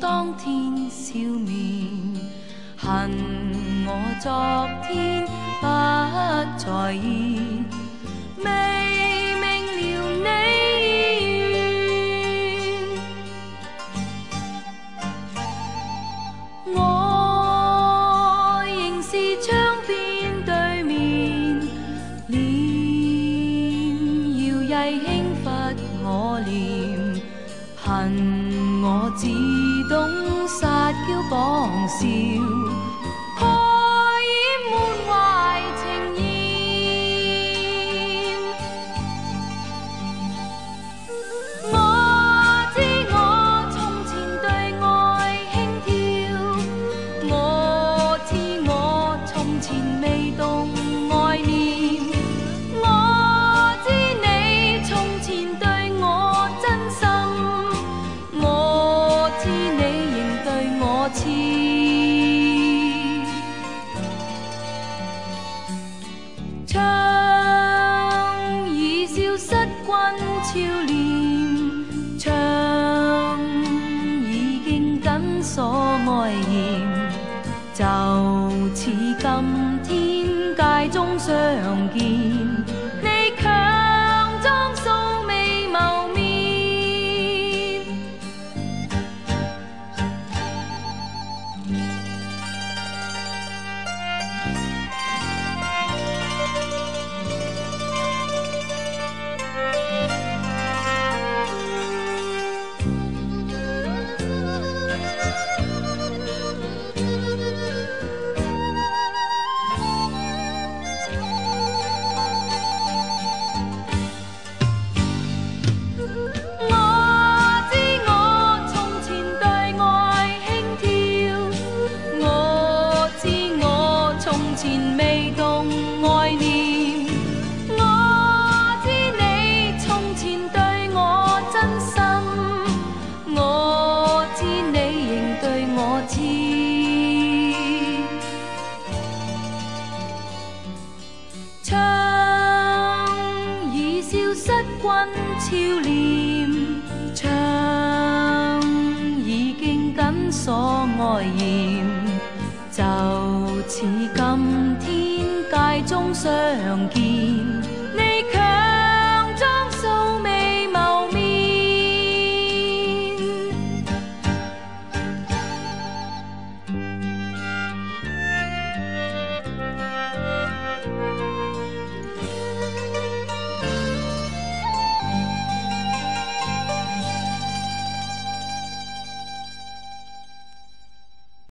当天笑面，恨我昨天不在意，未明了你意愿。我仍是窗边对面，脸摇曳轻拂我脸。恨我只懂撒娇讲笑。唱已消失君俏脸，唱已经紧锁爱言，就似今天界中相见。未懂爱念，我知你从前对我真心，我知你仍对我痴。唱已消失君俏脸，唱已经紧锁爱念，就似今。终相见。